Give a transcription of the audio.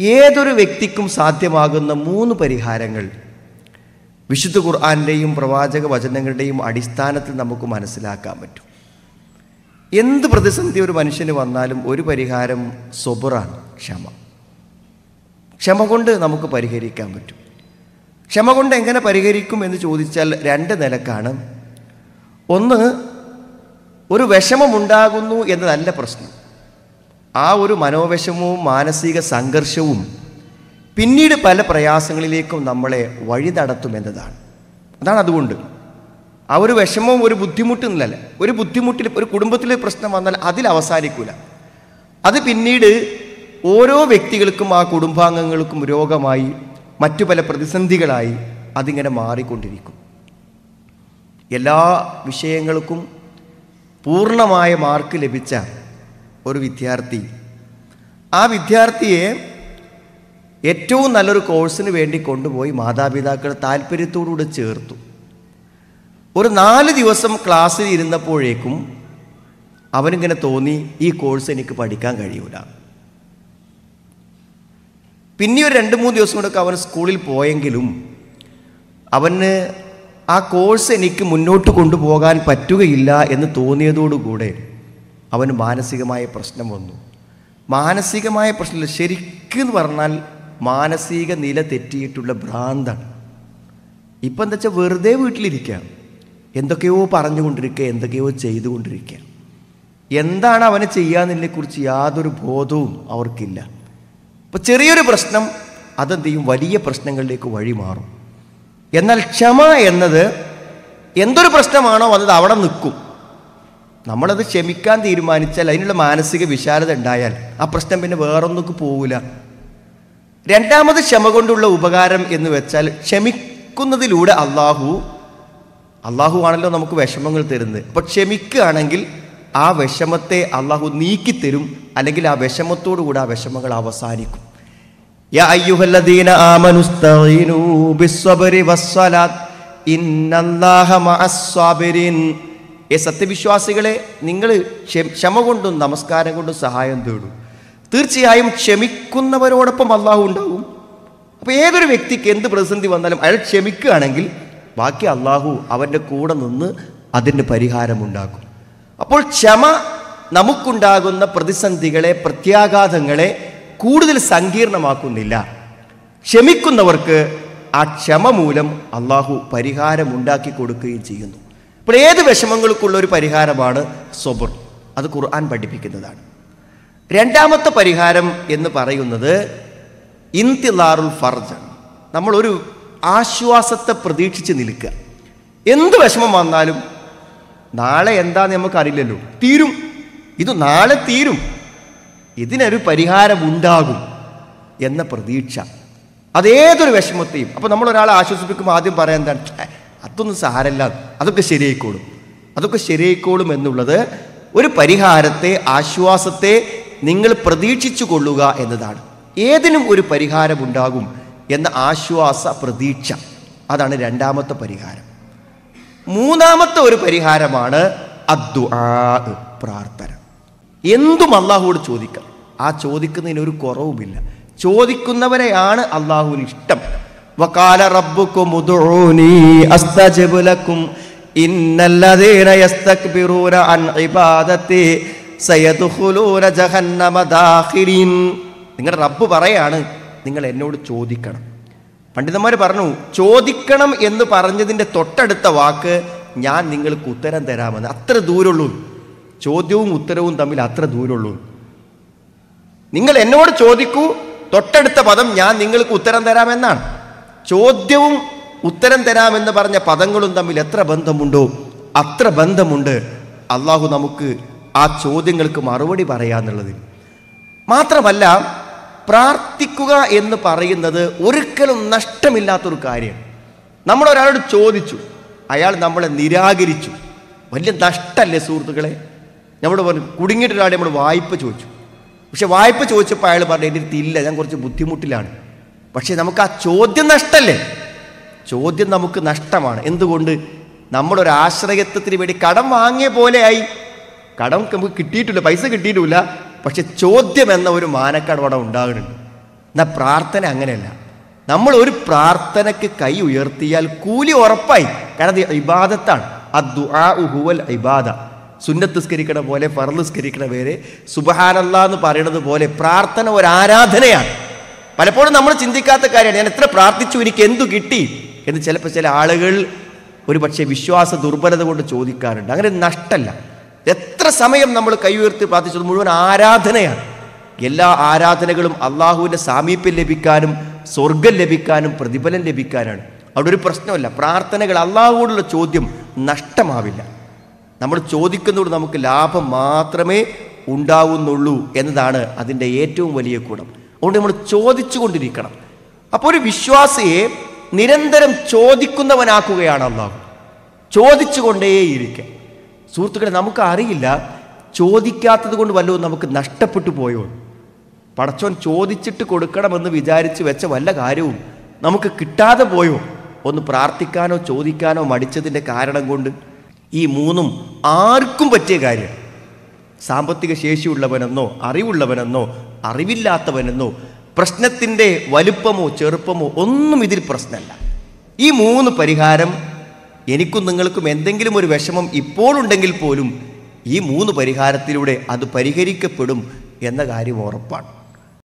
ഏതൊരു വ്യക്തിക്കും സാധ്യമാകുന്ന മൂന്ന് പരിഹാരങ്ങൾ വിശുദ്ധ ഖുർആാനിന്റെയും പ്രവാചക വചനങ്ങളുടെയും അടിസ്ഥാനത്തിൽ നമുക്ക് മനസ്സിലാക്കാൻ പറ്റും. എന്ത് പ്രതിസന്ധി ഒരു മനുഷ്യന് വന്നാലും ഒരു പരിഹാരം സൊബറാണ് ക്ഷമ. ക്ഷമ കൊണ്ട് നമുക്ക് പരിഹരിക്കാൻ പറ്റും. ക്ഷമ കൊണ്ട് എങ്ങനെ പരിഹരിക്കും എന്ന് ചോദിച്ചാൽ രണ്ട് നിലക്കാണ്. ഒന്ന് ഒരു വിഷമമുണ്ടാകുന്നു എന്നതല്ല പ്രശ്നം. ആ ഒരു മനോവിഷമവും മാനസിക സംഘർഷവും പിന്നീട് പല പ്രയാസങ്ങളിലേക്കും നമ്മളെ വഴി നടത്തുമെന്നതാണ്. അതാണ് അതുകൊണ്ട്. ആ ഒരു വിഷമവും ഒരു ബുദ്ധിമുട്ടുന്നില്ല ഒരു ബുദ്ധിമുട്ടിൽ ഒരു കുടുംബത്തിലെ പ്രശ്നം വന്നാൽ അതിൽ അവസാനിക്കൂല. അത് പിന്നീട് ഓരോ വ്യക്തികൾക്കും ആ കുടുംബാംഗങ്ങൾക്കും രോഗമായി മറ്റു പല പ്രതിസന്ധികളായി അതിങ്ങനെ മാറിക്കൊണ്ടിരിക്കും. എല്ലാ വിഷയങ്ങൾക്കും പൂർണമായ മാർക്ക് ലഭിച്ച ഒരു വിദ്യാർത്ഥി. ആ വിദ്യാർത്ഥിയെ ഏറ്റവും നല്ലൊരു കോഴ്സിന് വേണ്ടി കൊണ്ടുപോയി മാതാപിതാക്കൾ താല്പര്യത്തോടുകൂടി ചേർത്തു. ഒരു നാല് ദിവസം ക്ലാസ്സിൽ ഇരുന്നപ്പോഴേക്കും അവനിങ്ങനെ തോന്നി ഈ കോഴ്സ് എനിക്ക് പഠിക്കാൻ കഴിയൂല. പിന്നെ ഒരു രണ്ട് മൂന്ന് ദിവസം കൂടെ അവൻ സ്കൂളിൽ പോയെങ്കിലും അവന് ആ കോഴ്സ് എനിക്ക് മുന്നോട്ട് കൊണ്ടുപോകാൻ പറ്റുകയില്ല എന്ന് തോന്നിയതോടുകൂടെ അവന് മാനസികമായ പ്രശ്നം വന്നു. മാനസികമായ പ്രശ്നമില്ല. ശരിക്കും പറഞ്ഞാൽ മാനസിക നില തെറ്റിയിട്ടുള്ള ഭ്രാന്താണ്. ഇപ്പം എന്താ വെച്ചാൽ വെറുതെ വീട്ടിലിരിക്കുക എന്തൊക്കെയോ പറഞ്ഞുകൊണ്ടിരിക്കുക എന്തൊക്കെയോ ചെയ്തുകൊണ്ടിരിക്കുക എന്താണ് അവന് ചെയ്യാന്നതിനെക്കുറിച്ച് യാതൊരു ബോധവും അവർക്കില്ല. ഇപ്പം ചെറിയൊരു പ്രശ്നം അതെന്ത് ചെയ്യും? വലിയ പ്രശ്നങ്ങളിലേക്ക് വഴി മാറും. എന്നാൽ ക്ഷമ എന്നത് എന്തൊരു പ്രശ്നമാണോ അത് അവിടെ നിൽക്കും. നമ്മളത് ക്ഷമിക്കാൻ തീരുമാനിച്ചാൽ അതിനുള്ള മാനസിക വിശാലത ഉണ്ടായാൽ ആ പ്രശ്നം പിന്നെ വേറൊന്നൊക്കെ പോവില്ല രണ്ടാമത് ക്ഷമ കൊണ്ടുള്ള ഉപകാരം എന്ന് വെച്ചാൽ ക്ഷമിക്കുന്നതിലൂടെ അള്ളാഹു അള്ളാഹു ആണല്ലോ നമുക്ക് വിഷമങ്ങൾ തരുന്നത്. അപ്പോൾ ക്ഷമിക്കുകയാണെങ്കിൽ ആ വിഷമത്തെ അള്ളാഹു നീക്കിത്തരും അല്ലെങ്കിൽ ആ വിഷമത്തോടുകൂടി ആ വിഷമങ്ങൾ അവസാനിക്കും. ഇന്നല്ലാഹ ഏ സത്യവിശ്വാസികളെ നിങ്ങൾ ക്ഷമ കൊണ്ടും നമസ്കാരം കൊണ്ടും സഹായം തേടും. തീർച്ചയായും ക്ഷമിക്കുന്നവരോടൊപ്പം അള്ളാഹു ഉണ്ടാവും. അപ്പോൾ ഏതൊരു വ്യക്തിക്ക് എന്ത് പ്രതിസന്ധി വന്നാലും അയാൾ ക്ഷമിക്കുകയാണെങ്കിൽ ബാക്കി അള്ളാഹു അവന്റെ കൂടെ നിന്ന് അതിന്റെ പരിഹാരമുണ്ടാക്കും അപ്പോൾ ക്ഷമ നമുക്കുണ്ടാകുന്ന പ്രതിസന്ധികളെ പ്രത്യാഘാതങ്ങളെ കൂടുതൽ സങ്കീർണമാക്കുന്നില്ല. ക്ഷമിക്കുന്നവർക്ക് ആ ക്ഷമ മൂലം അള്ളാഹു പരിഹാരമുണ്ടാക്കി കൊടുക്കുകയും ചെയ്യുന്നു. ഇപ്പോൾ വിഷമങ്ങൾക്കുള്ള ഒരു പരിഹാരമാണ് സൊബർ? അത് ഖുർആൻ പഠിപ്പിക്കുന്നതാണ്. രണ്ടാമത്തെ പരിഹാരം എന്ന് പറയുന്നത് ഇന്തിലാറുൽ ഫർജാണ് നമ്മളൊരു ആശ്വാസത്തെ പ്രതീക്ഷിച്ച് നിൽക്കുക. എന്ത് വിഷമം വന്നാലും നാളെ എന്താന്ന് നമുക്കറിയില്ലല്ലോ. തീരും. ഇത് നാളെ തീരും. ഇതിനൊരു പരിഹാരമുണ്ടാകും എന്ന പ്രതീക്ഷ. അതേതൊരു വിഷമത്തെയും. അപ്പോൾ നമ്മളൊരാളെ ആശ്വസിപ്പിക്കുമ്പോൾ ആദ്യം പറയാൻ എന്താണ്? "ഛെ, അതൊന്നും സാരല്ല. അതൊക്കെ ശരിയായിക്കോളും. അതൊക്കെ ശരിയായിക്കോളും എന്നുള്ളത് ഒരു പരിഹാരത്തെ ആശ്വാസത്തെ നിങ്ങൾ പ്രതീക്ഷിച്ചു കൊള്ളുക എന്നതാണ്. ഏതിനും ഒരു പരിഹാരമുണ്ടാകും എന്ന ആശ്വാസ പ്രതീക്ഷ. അതാണ് രണ്ടാമത്തെ പരിഹാരം. മൂന്നാമത്തെ ഒരു പരിഹാരമാണ് അദ്ദു പ്രാർത്ഥന. എന്തും അള്ളാഹുവോട് ചോദിക്കാം. ആ ചോദിക്കുന്നതിന് ഒരു കുറവുമില്ല. ചോദിക്കുന്നവരെയാണ് അള്ളാഹുവിന് ഇഷ്ടം വകാല അൻ ഇബാദത്തി ജഹന്നമ ദാഖിരീൻ നിങ്ങളുടെ റബ്ബ് പറയാണ് നിങ്ങൾ എന്നോട് ചോദിക്കണം. പണ്ഡിതന്മാർ പറഞ്ഞു ചോദിക്കണം എന്ന് പറഞ്ഞതിന്റെ തൊട്ടടുത്ത വാക്ക് ഞാൻ നിങ്ങൾക്ക് ഉത്തരം തരാമെന്ന്. അത്ര ദൂരമുള്ളൂ. ചോദ്യവും ഉത്തരവും തമ്മിൽ അത്ര ദൂരമുള്ളൂ. നിങ്ങൾ എന്നോട് ചോദിക്കൂ തൊട്ടടുത്ത പദം ഞാൻ നിങ്ങൾക്ക് ഉത്തരം തരാമെന്നാണ്. ചോദ്യവും ഉത്തരം തരാമെന്ന് പറഞ്ഞ പദങ്ങളും തമ്മിൽ എത്ര ബന്ധമുണ്ടോ അത്ര ബന്ധമുണ്ട്. അള്ളാഹു നമുക്ക് ആ ചോദ്യങ്ങൾക്ക് മറുപടി പറയാന്നുള്ളത് മാത്രമല്ല പ്രാർത്ഥിക്കുക എന്ന് പറയുന്നത് ഒരിക്കലും നഷ്ടമില്ലാത്തൊരു കാര്യം. നമ്മൾ ഒരാളോട് ചോദിച്ചു അയാൾ നമ്മളെ നിരാകരിച്ചു. വലിയ നഷ്ടമല്ലേ സുഹൃത്തുക്കളെ? നമ്മൾ പറഞ്ഞു കുടുങ്ങിയിട്ട് ഒരാൾ നമ്മൾ വായ്പ ചോദിച്ചു. പക്ഷെ വായ്പ ചോദിച്ചപ്പോൾ അയാൾ പറഞ്ഞു എന്റെ അടുത്ത് ഇല്ല ഞാൻ കുറച്ച് ബുദ്ധിമുട്ടിലാണ്. പക്ഷേ നമുക്ക് ആ ചോദ്യം നഷ്ടമല്ലേ ചോദ്യം നമുക്ക് നഷ്ടമാണ്. എന്തുകൊണ്ട്? നമ്മളൊരു ആശ്രയത്വത്തിന് വേണ്ടി കടം വാങ്ങിയ പോലെയായി കടം നമുക്ക് കിട്ടിയിട്ടില്ല പൈസ കിട്ടിയിട്ടില്ല. പക്ഷെ ചോദ്യം എന്ന ഒരു മാനക്കടവടം ഉണ്ടാകുന്നുണ്ട്. എന്നാൽ പ്രാർത്ഥന അങ്ങനെയല്ല. നമ്മൾ ഒരു പ്രാർത്ഥനയ്ക്ക് കൈ ഉയർത്തിയാൽ കൂലി ഉറപ്പായി. കാരണം അത് ഇബാദത്താണ്. ഹുവൽ ഇബാദ. സുന്നത്ത് സ്കരിക്കണ പോലെ ഫർദ് സ്കരിക്കണ പേര് സുബഹാനല്ല എന്ന് പറയുന്നത് പോലെ പ്രാർത്ഥന ഒരു ആരാധനയാണ്. പലപ്പോഴും നമ്മൾ ചിന്തിക്കാത്ത കാര്യമാണ്. ഞാൻ എത്ര പ്രാർത്ഥിച്ചു എനിക്ക് എന്തു കിട്ടി എന്ന് ചിലപ്പോൾ ചില ആളുകൾ ഒരു പക്ഷേ വിശ്വാസ ദുർബലത കൊണ്ട് ചോദിക്കാറുണ്ട്. അങ്ങനെ നഷ്ടമല്ല എത്ര സമയം നമ്മൾ കൈ ഉയർത്തി പ്രാർത്ഥിച്ചത് മുഴുവൻ ആരാധനയാണ്. എല്ലാ ആരാധനകളും അള്ളാഹുവിന്റെ സാമീപ്യം ലഭിക്കാനും സ്വർഗം ലഭിക്കാനും പ്രതിഫലം ലഭിക്കാനാണ്. അവിടെ ഒരു പ്രശ്നമല്ല പ്രാർത്ഥനകൾ അള്ളാഹുവോടുള്ള ചോദ്യം നഷ്ടമാവില്ല. നമ്മൾ ചോദിക്കുന്നതോട് നമുക്ക് ലാഭം മാത്രമേ ഉണ്ടാവുന്നുള്ളൂ എന്നതാണ് അതിന്റെ ഏറ്റവും വലിയ ഗുണം. അതുകൊണ്ട് നമ്മൾ ചോദിച്ചു കൊണ്ടിരിക്കണം അപ്പോൾ ഒരു വിശ്വാസിയെ നിരന്തരം ചോദിക്കുന്നവനാക്കുകയാണ് അള്ളാഹു. ചോദിച്ചുകൊണ്ടേയിരിക്കുക സുഹൃത്തുക്കളെ നമുക്ക് അറിയില്ല ചോദിക്കാത്തത് കൊണ്ട് വല്ലതും നമുക്ക് നഷ്ടപ്പെട്ടു പോയോ? പടച്ചോൻ ചോദിച്ചിട്ട് കൊടുക്കണമെന്ന് വിചാരിച്ച് വെച്ച വല്ല കാര്യവും നമുക്ക് കിട്ടാതെ പോയോ? ഒന്ന് പ്രാർത്ഥിക്കാനോ ചോദിക്കാനോ മടിച്ചതിന്റെ കാരണം കൊണ്ട് ഈ മൂന്നും ആർക്കും പറ്റിയ കാര്യം. സാമ്പത്തിക ശേഷിയുള്ളവനെന്നോ അറിവുള്ളവനെന്നോ അറിവില്ലാത്തവനെന്നോ പ്രശ്നത്തിന്റെ വലുപ്പമോ ചെറുപ്പമോ ഒന്നും ഇതിൽ പ്രശ്നമല്ല. ഈ മൂന്ന് പരിഹാരം എനിക്കും നിങ്ങൾക്കും എന്തെങ്കിലും ഒരു വിഷമം ഇപ്പോഴുണ്ടെങ്കിൽ പോലും ഈ മൂന്ന് പരിഹാരത്തിലൂടെ അത് പരിഹരിക്കപ്പെടും എന്ന കാര്യം ഉറപ്പാണ്.